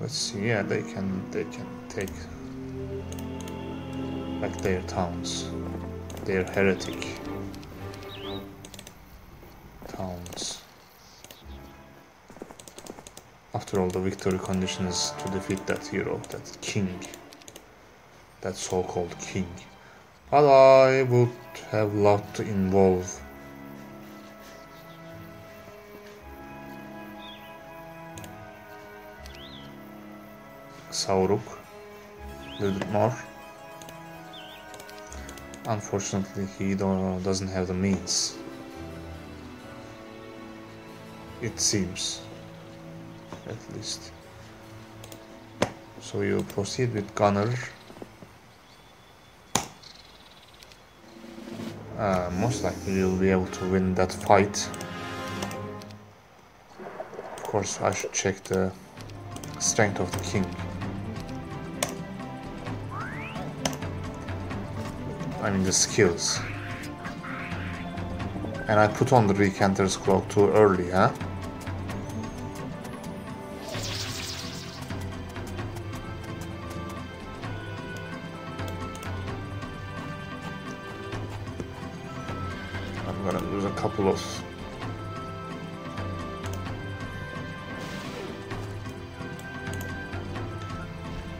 Let's see. Yeah, they can they can take back their towns. Their heretic towns. After all, the victory condition is to defeat that hero, that king, that so-called king. But I would have loved to involve Sauruk a little bit more. Unfortunately, he doesn't have the means. It seems, at least. So you proceed with Gunnar. Uh, most likely you'll be able to win that fight. Of course, I should check the strength of the king. I mean the skills. And I put on the Recanter's Cloak too early, huh? I'm gonna lose a couple of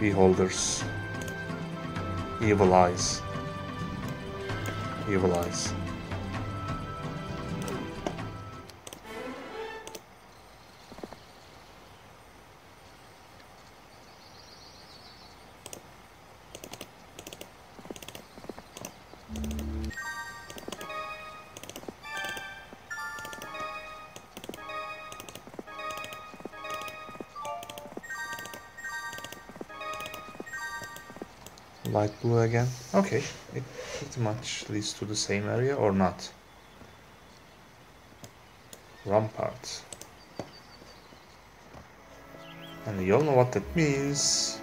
beholders. Evil eyes. Evil eyes. Light blue again. Okay, it pretty much leads to the same area or not. Rampart. And you all know what that means.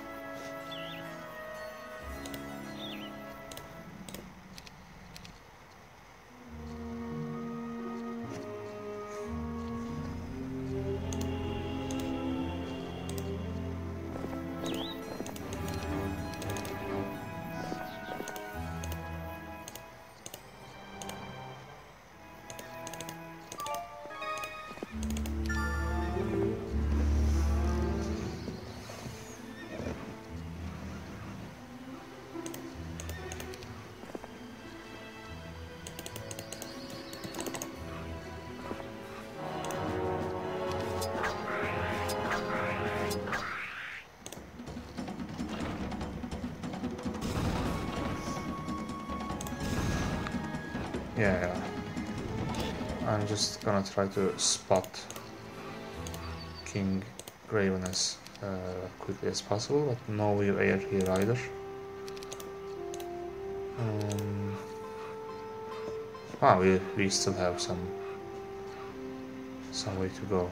Yeah, I'm just gonna try to spot King Graven as uh, quickly as possible, but no real air here either. Um, ah, we, we still have some some way to go.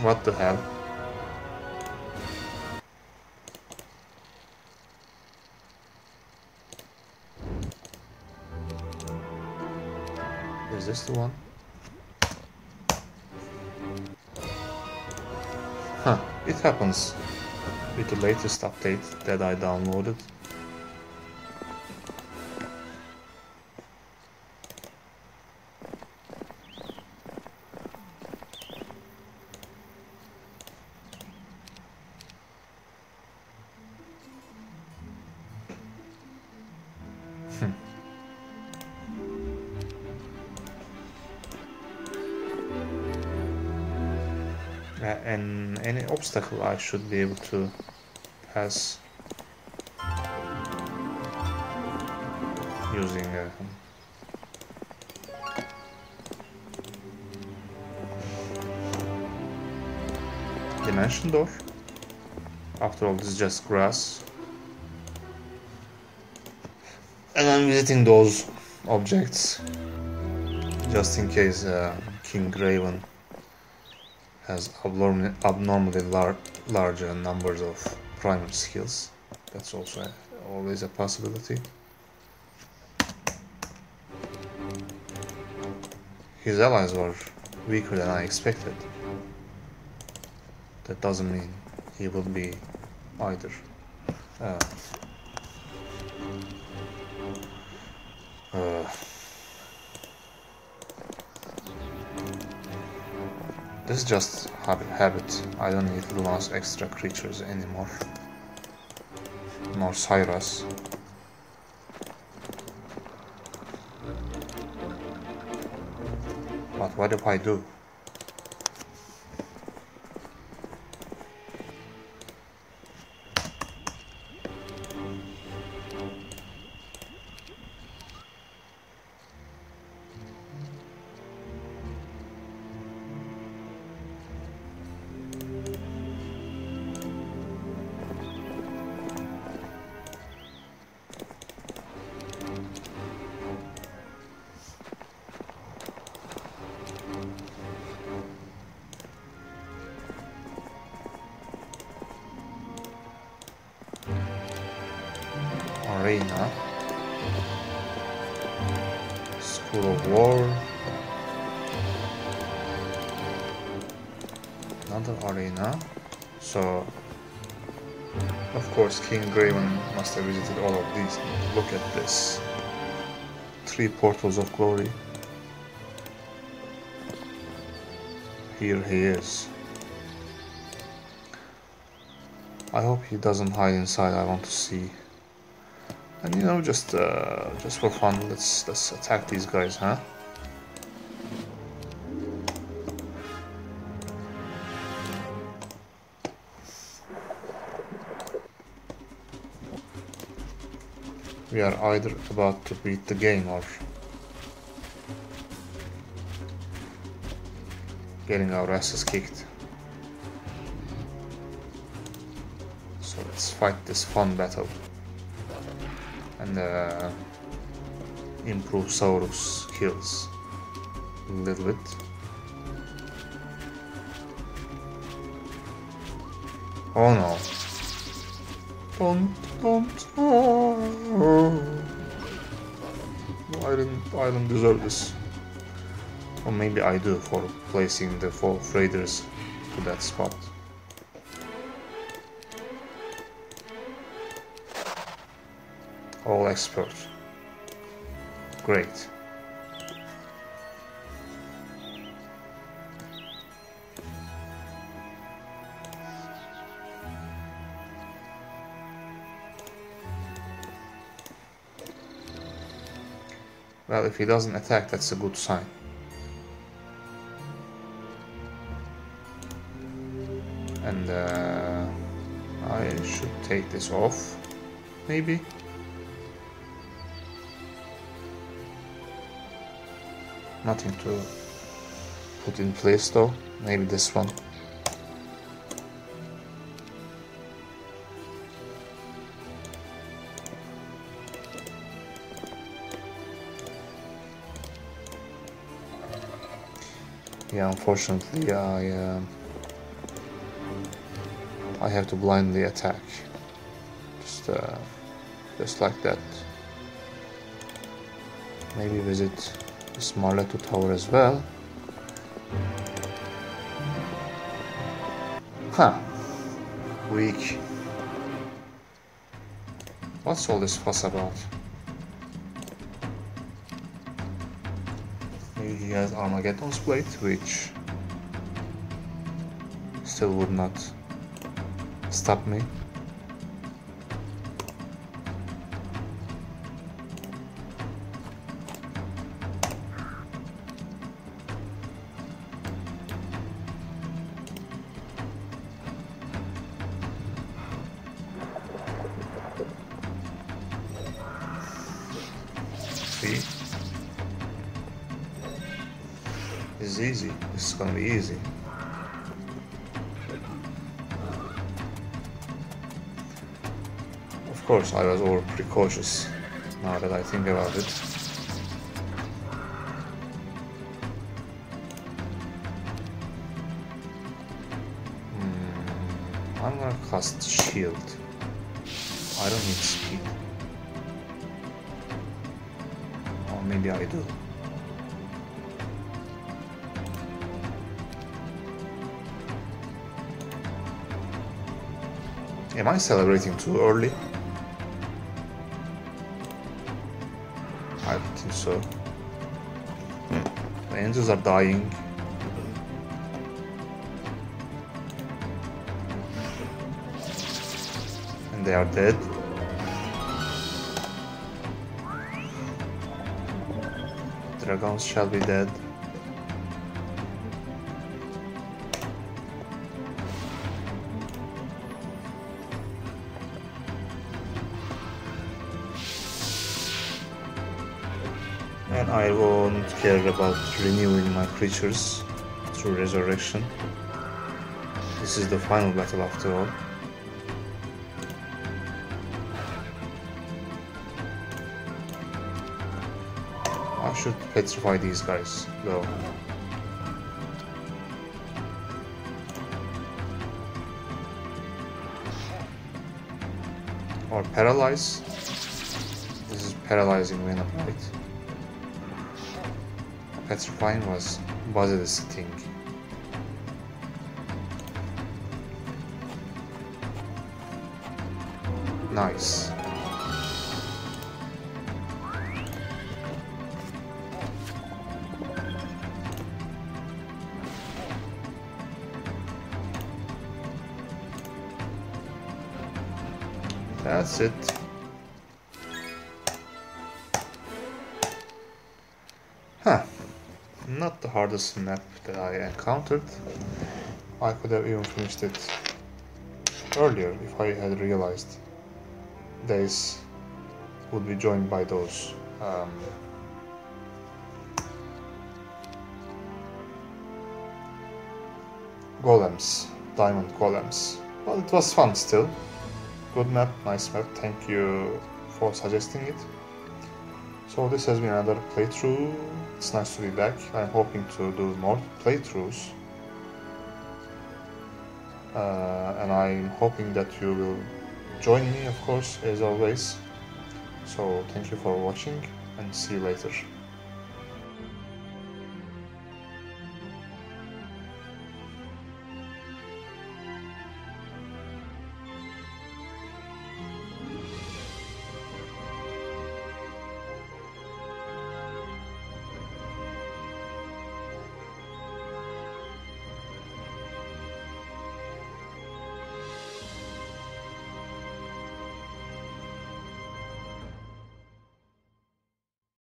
What the hell? Is this the one? Huh, it happens with the latest update that I downloaded. And any obstacle I should be able to pass using uh, dimension door. After all, this is just grass. And I'm visiting those objects just in case uh, King Graven has abnormally, abnormally lar larger numbers of primal skills. That's also a, always a possibility. His allies were weaker than I expected. That doesn't mean he will be either. Uh, this is just habit. I don't need to extra creatures anymore. Nor Cyrus. But what if I do? Course, King Graven must have visited all of these. Look at this. Three portals of glory. Here he is. I hope he doesn't hide inside. I want to see. And you know, just uh, just for fun, let's let's attack these guys, huh? We are either about to beat the game or getting our asses kicked. So let's fight this fun battle and uh, improve Saurus skills a little bit. Oh no. Don't. I didn't, I don't deserve this. Or maybe I do for placing the four freighters to that spot. all experts. Great. Well, if he doesn't attack, that's a good sign. And uh, I should take this off, maybe. Nothing to put in place though. Maybe this one. Yeah, unfortunately, I uh, I have to blindly attack, just uh, just like that. Maybe visit Marletto tower as well. Huh. Weak. What's all this fuss about? He has Armageddon's blade, which still would not stop me. Easy. This is gonna be easy. Of course, I was over precautious now that I think about it. Hmm, I'm gonna cast shield. I don't need speed. Or maybe I do. Am I celebrating too early? I don't think so. Hmm. The angels are dying. And they are dead. Dragons shall be dead. I won't care about renewing my creatures through resurrection. This is the final battle after all. I should petrify these guys though. Or paralyze. This is paralyzing when venom, right? fine was Basilisk thing. Nice. That's it. Not the hardest map that I encountered. I could have even finished it earlier if I had realized days would be joined by those um, golems, diamond golems. Well, it was fun still. Good map, nice map. Thank you for suggesting it. So this has been another playthrough. It's nice to be back. I'm hoping to do more playthroughs. Uh, and I'm hoping that you will join me, of course, as always. So thank you for watching and see you later.